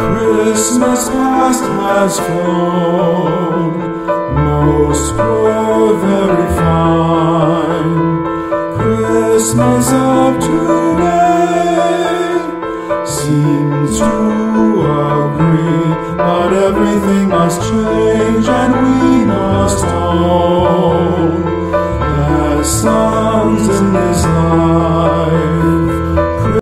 Christmas past has flown, most were very fine. Christmas of today seems to agree, but everything must change and we must own. as songs in this